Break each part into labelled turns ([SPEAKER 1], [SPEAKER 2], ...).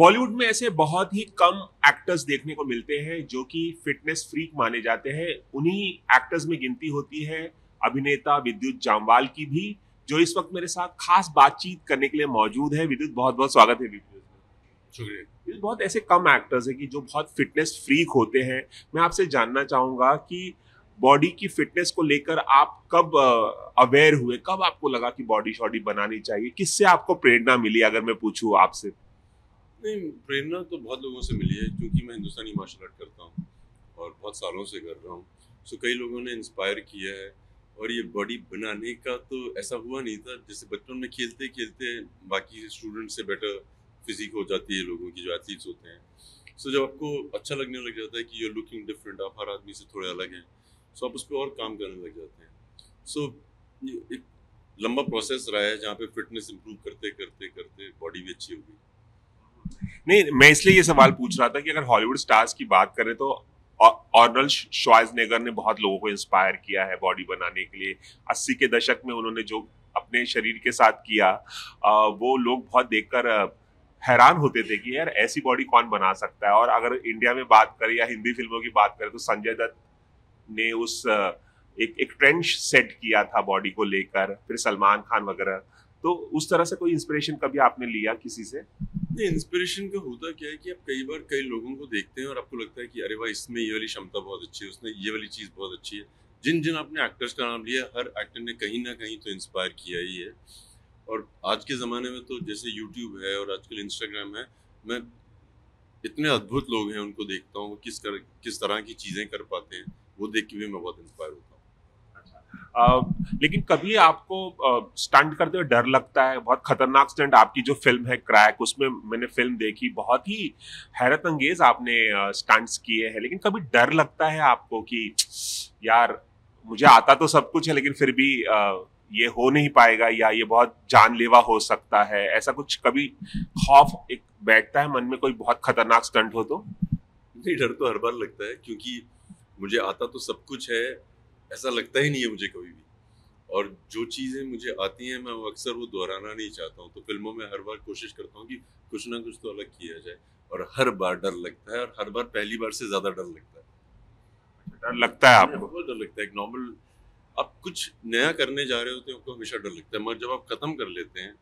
[SPEAKER 1] बॉलीवुड में ऐसे बहुत ही कम एक्टर्स देखने को मिलते हैं जो कि फिटनेस फ्रीक माने जाते हैं। उन्हीं एक्टर्स में गिनती होती है अभिनेता विद्युत जामवाल की भी जो इस वक्त मेरे साथ खास बातचीत करने के लिए मौजूद है। विद्युत बहुत बहुत स्वागत है विद्युत।
[SPEAKER 2] शुक्रिया।
[SPEAKER 1] बहुत ऐसे कम एक्टर्स हैं कि जो बहुत फिटनेस फ्रीक होते हैं। मैं आपसे जानना चाहूँगा कि बॉडी की फिटनेस को लेकर आप कब अवेयर हुए? कब आपको लगा कि बॉडी शॉडी बनानी चाहिए? किससे आपको प्रेरणा मिली? अगर मैं पूछूँ आपसे।
[SPEAKER 2] नहीं, प्रेरणा तो बहुत लोगों से मिली है, क्योंकि मैं हिंदुस्तानी मार्शल आर्ट करता हूँ और बहुत सालों से कर रहा हूँ। सो कई लोगों ने इंस्पायर किया है और ये बॉडी बनाने का तो ऐसा हुआ नहीं था, जैसे बचपन में खेलते खेलते बाकी स्टूडेंट से बेटर फिजिक हो जाती है, लोगों की जो एथलीट्स होते हैं। सो जब आपको अच्छा लगने लग जाता है कि यू लुकिंग डिफरेंट आप हर आदमी से थोड़े अलग हैं सो आप उस पर और काम करने लग जाते हैं। सो एक लंबा प्रोसेस रहा है, जहाँ पे फिटनेस इंप्रूव करते करते करते बॉडी भी अच्छी होगी
[SPEAKER 1] नहीं, मैं इसलिए ये सवाल पूछ रहा था कि अगर हॉलीवुड स्टार्स की बात करें तो ऑर्नल्ड श्वाइजनेगर ने बहुत लोगों को इंस्पायर किया है बॉडी बनाने के लिए। अस्सी के दशक में उन्होंने जो अपने शरीर के साथ किया वो लोग बहुत देखकर हैरान होते थे कि यार ऐसी बॉडी कौन बना सकता है? और अगर इंडिया में बात करें या हिंदी फ़िल्मों की बात करें तो संजय दत्त ने उस एक एक ट्रेंड सेट किया था बॉडी को लेकर, फिर सलमान खान वगैरह। तो उस तरह से कोई इंस्पिरेशन कभी आपने लिया किसी से?
[SPEAKER 2] इंस्पिरेशन का होता क्या है कि आप कई बार कई लोगों को देखते हैं और आपको लगता है कि अरे भाई इसमें ये वाली क्षमता बहुत अच्छी है उसने ये वाली चीज़ बहुत अच्छी है। जिन जिन आपने एक्टर्स का नाम लिया, हर एक्टर ने कहीं ना कहीं तो इंस्पायर किया ही है। और आज के ज़माने में तो जैसे यूट्यूब है और आजकल इंस्टाग्राम है, मैं इतने अद्भुत लोग हैं, उनको देखता हूँ, किस कर, किस तरह की चीज़ें कर पाते हैं, वो देख के भी मैं बहुत इंस्पायर होता हूँ।
[SPEAKER 1] लेकिन कभी आपको स्टंट करते हुए डर लगता है? बहुत खतरनाक स्टंट आपकी जो फ़िल्म है क्रैक उसमें मैंने फ़िल्म देखी, बहुत ही हैरत अंगेज आपने स्टंट्स किए हैं। लेकिन कभी डर लगता है आपको कि, यार, मुझे आता तो सब कुछ है, लेकिन फिर भी ये हो नहीं पाएगा या ये बहुत जानलेवा हो सकता है? ऐसा कुछ कभी खौफ एक बैठता है मन में, कोई बहुत खतरनाक स्टंट हो तो?
[SPEAKER 2] नहीं, डर तो हर बार लगता है, क्योंकि मुझे आता तो सब कुछ है ऐसा लगता ही नहीं है मुझे कभी भी। और जो चीज़ें मुझे आती हैं मैं वो अक्सर वो दोहराना नहीं चाहता हूँ। तो फ़िल्मों में हर बार कोशिश करता हूँ कि कुछ ना कुछ तो अलग किया जाए और हर बार डर लगता है और हर बार पहली बार से ज़्यादा डर लगता है।
[SPEAKER 1] डर लगता है आपको?
[SPEAKER 2] बहुत डर लगता है। एक नॉर्मल आप कुछ नया करने जा रहे होते हैं आपको हमेशा डर लगता है। मगर जब आप खत्म कर लेते हैं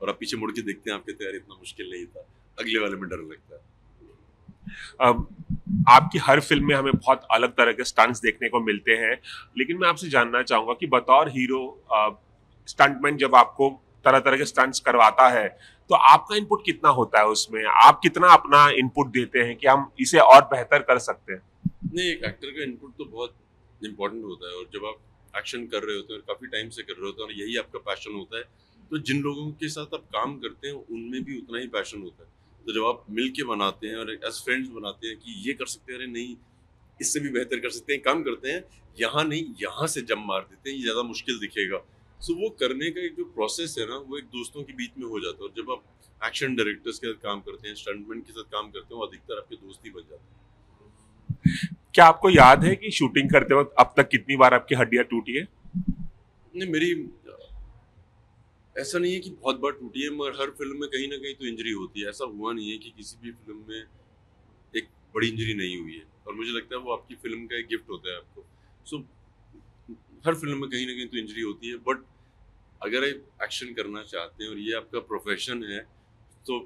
[SPEAKER 2] और आप पीछे मुड़ के देखते हैं आप कहते हैं यार इतना मुश्किल नहीं था अगले वाले में डर लगता है।
[SPEAKER 1] आपकी हर फ़िल्म में हमें बहुत अलग तरह के स्टंट्स देखने को मिलते हैं। लेकिन मैं आपसे जानना चाहूँगा कि बतौर हीरो स्टंटमैन जब आपको तरह तरह के स्टंट्स करवाता है तो आपका इनपुट कितना होता है उसमें? आप कितना अपना इनपुट देते हैं कि हम इसे और बेहतर कर सकते हैं?
[SPEAKER 2] नहीं, एक एक्टर का इनपुट तो बहुत इम्पोर्टेंट होता है और जब आप एक्शन कर रहे होते हैं और काफ़ी टाइम से कर रहे होते हैं और यही आपका पैशन होता है तो जिन लोगों के साथ आप काम करते हैं, उनमें भी उतना ही पैशन होता है। तो जब आप मिल के बनाते हैं और एज फ्रेंड्स बनाते हैं कि ये कर सकते हैं अरे नहीं इससे भी बेहतर कर सकते हैं काम करते हैं यहाँ नहीं यहाँ से जम मार देते हैं ये ज़्यादा मुश्किल दिखेगा। सो वो करने का एक जो प्रोसेस है ना वो एक दोस्तों के बीच में हो जाता है और जब आप एक्शन डायरेक्टर्स के साथ काम करते हैं स्टंटमैन के साथ काम करते हैं वो अधिकतर आपके दोस्त ही बन जाते
[SPEAKER 1] हैं। क्या आपको याद है कि शूटिंग करते वक्त अब तक कितनी बार आपकी हड्डियाँ टूटी है?
[SPEAKER 2] नहीं मेरी ऐसा नहीं है कि बहुत बार टूटी है, मगर हर फ़िल्म में कहीं ना कहीं तो इंजरी होती है। ऐसा हुआ नहीं है कि किसी भी फ़िल्म में एक बड़ी इंजरी नहीं हुई है। और मुझे लगता है वो आपकी फ़िल्म का एक गिफ्ट होता है आपको। सो हर फ़िल्म में कहीं ना कहीं तो इंजरी होती है बट अगर आप एक्शन करना चाहते हैं और ये आपका प्रोफेशन है तो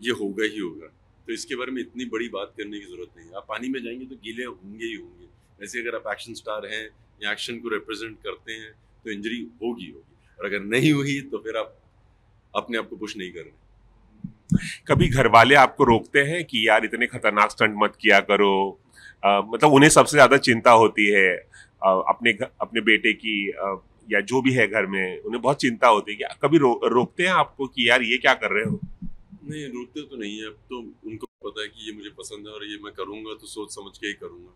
[SPEAKER 2] ये होगा ही होगा। तो इसके बारे में इतनी बड़ी बात करने की ज़रूरत नहीं है। आप पानी में जाएँगे तो गीले होंगे ही होंगे। वैसे अगर आप एक्शन स्टार हैं या एक्शन को रिप्रेजेंट करते हैं तो इंजरी होगी होगी। और अगर नहीं हुई तो फिर आप अपने आप को पुश नहीं कर रहे
[SPEAKER 1] कभी घर वाले आपको रोकते हैं कि यार इतने खतरनाक स्टंट मत किया करो? आ, मतलब उन्हें सबसे ज़्यादा चिंता होती है आ, अपने अपने बेटे की आ, या जो भी है घर में उन्हें बहुत चिंता होती है। कि कभी रो, रोकते हैं आपको कि यार ये क्या कर रहे हो?
[SPEAKER 2] नहीं रोकते तो नहीं है। अब तो उनको पता है कि ये मुझे पसंद है और ये मैं करूँगा तो सोच समझ के ही करूँगा।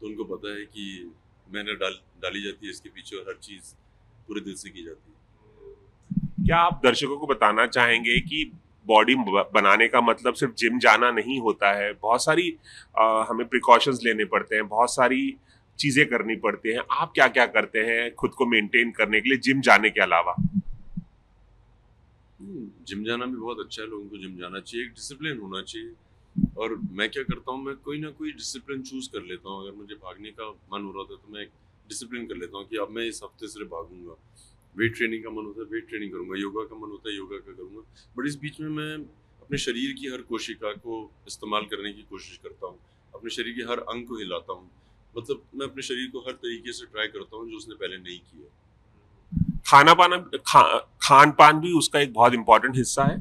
[SPEAKER 2] तो उनको पता है कि मैंने डाल डाली जाती है इसके पीछे और हर चीज़ पूरे दिल से की जाती है।
[SPEAKER 1] क्या आप दर्शकों को बताना चाहेंगे कि बॉडी बनाने का मतलब सिर्फ़ जिम जाना नहीं होता है? बहुत सारी आ, हमें प्रिकॉशंस लेने पड़ते हैं बहुत सारी चीज़ें करनी पड़ती हैं। आप क्या क्या करते हैं खुद को मेंटेन करने के लिए जिम जाने के अलावा?
[SPEAKER 2] जिम जाना भी बहुत अच्छा है लोगों को जिम जाना चाहिए एक डिसिप्लिन होना चाहिए। और मैं क्या करता हूँ मैं कोई ना कोई डिसिप्लिन चूज़ कर लेता हूँ। अगर मुझे भागने का मन हो रहा था तो मैं एक डिसिप्लिन कर लेता हूँ कि अब मैं इस हफ़्ते से भागूँगा। वेट ट्रेनिंग का मन होता है वेट ट्रेनिंग करूँगा योगा का मन होता है योगा का करूँगा। बट इस बीच में मैं अपने शरीर की हर कोशिका को इस्तेमाल करने की कोशिश करता हूँ। अपने शरीर के हर अंग को हिलाता हूँ। मतलब मैं अपने शरीर को हर तरीके से ट्राई करता हूँ जो उसने पहले नहीं किया।
[SPEAKER 1] खाना पाना खा, खान पान भी उसका एक बहुत इंपॉर्टेंट हिस्सा है।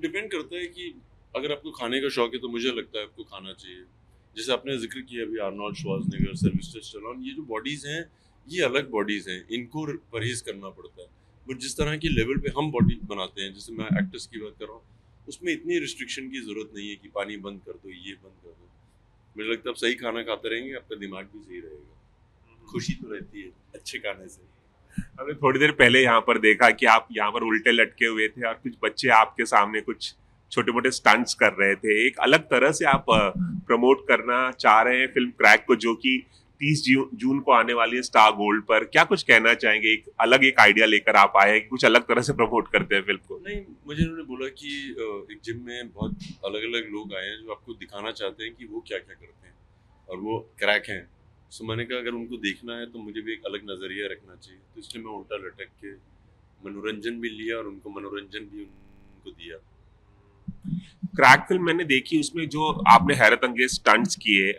[SPEAKER 2] डिपेंड करता है कि अगर आपको खाने का शौक है तो मुझे लगता है आपको खाना चाहिए। जैसे आपने ज़िक्र किया अभी आर्नोल्ड श्वासनेगर सर्विस्टर स्टेलोन ये जो बॉडीज़ हैं ये अलग बॉडीज़ हैं इनको परहेज़ करना पड़ता है। बट जिस तरह की लेवल पे हम बॉडी बनाते हैं जैसे मैं एक्टर्स की बात कर रहा हूँ उसमें इतनी रिस्ट्रिक्शन की ज़रूरत नहीं है कि पानी बंद कर दो ये बंद कर दो। मुझे लगता है आप सही खाना खाते रहेंगे आपका दिमाग भी सही रहेगा। खुशी तो रहती है अच्छे खाने से।
[SPEAKER 1] हमने थोड़ी देर पहले यहाँ पर देखा कि आप यहाँ पर उल्टे लटके हुए थे और कुछ बच्चे आपके सामने कुछ छोटे मोटे स्टंट्स कर रहे थे। एक अलग तरह से आप प्रमोट करना चाह रहे हैं फ़िल्म क्रैक को, जो कि तीस जून को आने वाली है स्टार गोल्ड पर। क्या कुछ कहना चाहेंगे? एक अलग एक आइडिया लेकर आप आए हैं कुछ अलग तरह से प्रमोट करते हैं फ़िल्म को?
[SPEAKER 2] नहीं, मुझे उन्होंने बोला कि एक जिम में बहुत अलग अलग लोग आए हैं जो आपको दिखाना चाहते हैं कि वो क्या क्या करते हैं और वो क्रैक हैं। सो मैंने कहा, अगर उनको देखना है तो मुझे भी एक अलग नज़रिया रखना चाहिए। तो इसलिए मैं उल्टा लटक के मनोरंजन भी लिया और उनको मनोरंजन भी उनको दिया।
[SPEAKER 1] क्रैक फ़िल्म मैंने देखी, उसमें जो आपने हैरत अंगेज स्टंट्स किए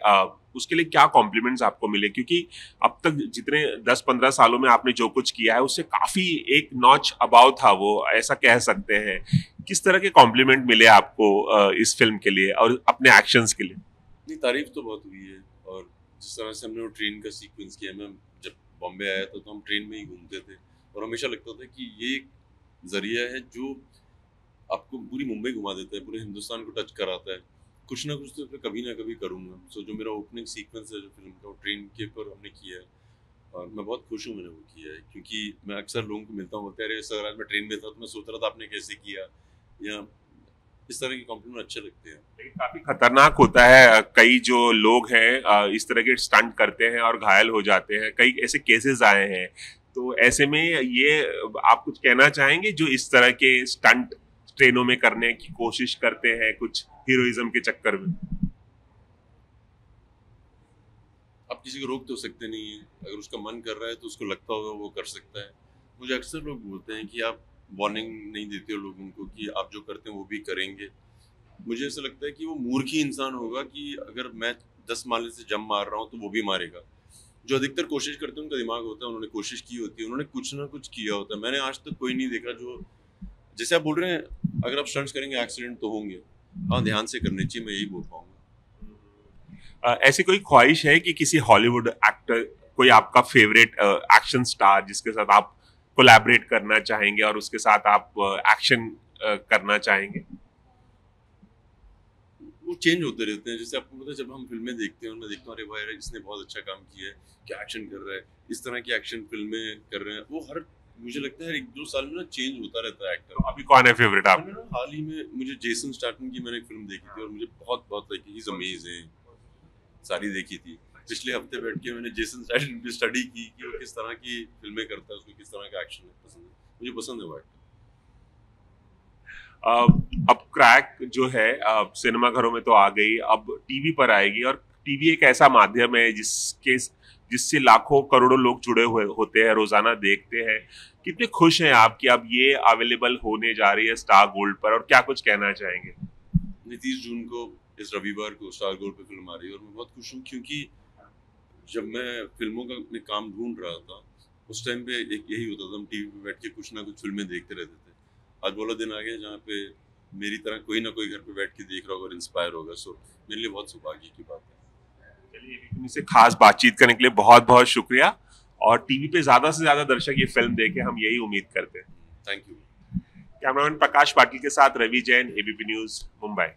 [SPEAKER 1] उसके लिए क्या कॉम्प्लीमेंट्स आपको मिले? क्योंकि अब तक जितने 10-15 सालों में आपने जो कुछ किया है, उससे काफ़ी एक नॉच अबाउ था वो, ऐसा कह सकते हैं। किस तरह के कॉम्प्लीमेंट मिले आपको इस फ़िल्म के लिए और अपने एक्शंस के लिए?
[SPEAKER 2] नहीं तारीफ़ तो बहुत हुई है और जिस तरह से हमने वो ट्रेन का सीक्वेंस किया, मैं जब बॉम्बे आया था तो हम ट्रेन में ही घूमते थे और हमेशा लगता था कि ये एक ज़रिया है जो आपको पूरी मुंबई घुमा देता है पूरे हिंदुस्तान को टच कराता है। कुछ ना कुछ तो कभी ना कभी करूँगा। सो so, जो मेरा ओपनिंग सीक्वेंस है जो फ़िल्म का वो ट्रेन के ऊपर हमने किया है। और मैं बहुत खुश हूँ मैंने वो किया है क्योंकि मैं अक्सर लोगों को मिलता हूँ बोलते अरे सर आज मैं ट्रेन में था तो मैं सोच रहा था आपने कैसे किया? या इस तरह के कॉम्प्लीमेंट अच्छे लगते हैं।
[SPEAKER 1] लेकिन काफ़ी खतरनाक होता है कई जो लोग हैं इस तरह के स्टंट करते हैं और घायल हो जाते हैं कई ऐसे केसेस आए हैं। तो ऐसे में ये आप कुछ कहना चाहेंगे जो इस तरह के स्टंट ट्रेनों में करने की कोशिश करते हैं कुछ हीरोइज्म के चक्कर में।
[SPEAKER 2] आप किसी को रोक तो सकते नहीं है। अगर उसका मन कर रहा है तो उसको लगता होगा वो कर सकता है। मुझे अक्सर लोग बोलते हैं कि आप वार्निंग नहीं देते हो लोगों को कि आप जो करते हैं वो भी करेंगे। मुझे ऐसा लगता है कि वो मूर्खी इंसान होगा कि अगर मैं दस माले से जम मार रहा हूँ तो वो भी मारेगा। जो अधिकतर कोशिश करते हैं, उनका दिमाग होता है, उन्होंने कोशिश की होती है, उन्होंने कुछ ना कुछ किया होता है। मैंने आज तक कोई नहीं देखा जो जैसे आप बोल रहे हैं अगर आप स्टंट्स करेंगे एक्सीडेंट तो होंगे। हाँ ध्यान से करने चाहिए मैं यही बोल पाऊँगा
[SPEAKER 1] ऐसी कोई ख्वाहिश है कि किसी हॉलीवुड एक्टर कोई आपका फेवरेट एक्शन स्टार जिसके साथ आप कोलैबोरेट करना चाहेंगे और उसके साथ आप एक्शन करना चाहेंगे?
[SPEAKER 2] वो चेंज होते रहते हैं। जैसे आपको पता है जब हम फ़िल्में देखते हैं मैं देखता हूँ अरे भाई इसने बहुत अच्छा काम किया है क्या एक्शन कर रहा है इस तरह की एक्शन फ़िल्में कर रहे हैं वो हर मुझे लगता है एक दो साल में ना चेंज होता रहता है एक्टर
[SPEAKER 1] अभी कौन है फेवरेट आप?
[SPEAKER 2] हाल ही में मुझे जेसन स्टार्टन की मैंने एक फ़िल्म देखी थी और मुझे बहुत बहुत लाइक ही अमेजिंग सारी देखी थी। पिछले हफ़्ते बैठ के मैंने जेसन स्टार्टन की स्टडी की कि वो किस तरह की फ़िल्में करता है उसको किस तरह का एक्शन पसंद है। मुझे पसंद है वो एक्टर
[SPEAKER 1] अब क्रैक जो है सिनेमा घरों में तो आ गई अब टीवी पर आएगी और टीवी एक ऐसा माध्यम है जिसके जिससे लाखों करोड़ों लोग जुड़े हुए होते हैं, रोज़ाना देखते हैं। कितने खुश हैं आप कि अब ये अवेलेबल होने जा रही है स्टार गोल्ड पर और क्या कुछ कहना चाहेंगे?
[SPEAKER 2] तीस जून को, इस रविवार को स्टार गोल्ड पर फ़िल्म आ रही है और मैं बहुत खुश हूँ क्योंकि जब मैं फ़िल्मों का अपने काम ढूंढ रहा था, उस टाइम पे एक यही होता था, हम टीवी पे बैठ के कुछ ना कुछ फ़िल्में देखते रहते थे। आज बोला दिन आ गया जहाँ पे मेरी तरह कोई ना कोई घर पे बैठ के देख रहा होगा और इंस्पायर होगा। सो मेरे लिए बहुत सौभाग्य की बात है।
[SPEAKER 1] चलिए से खास बातचीत करने के लिए बहुत बहुत शुक्रिया। और टीवी पे ज़्यादा से ज़्यादा दर्शक ये फ़िल्म देखे हम यही उम्मीद करते हैं।
[SPEAKER 2] Thank you
[SPEAKER 1] cameraman Prakash Patil के साथ रवि जैन एबीपी न्यूज़ मुंबई।